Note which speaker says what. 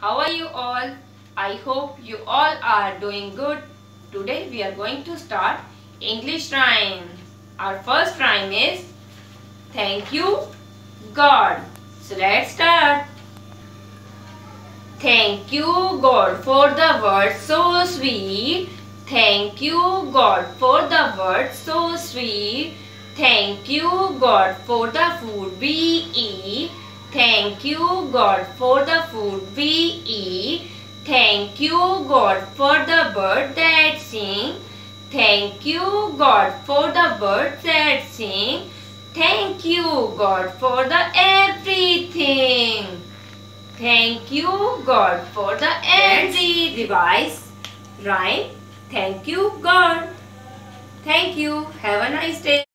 Speaker 1: How are you all? I hope you all are doing good. Today we are going to start English rhyme. Our first rhyme is Thank you God. So let's start. Thank you God for the word so sweet. Thank you God for the word so sweet. Thank you God for the food we eat. Thank you God for the food we eat. Thank you God for the bird that sing. Thank you God for the birds that sing. Thank you God for the everything. Thank you God for the every device. Rhyme. Thank you God. Thank you. Have a nice day.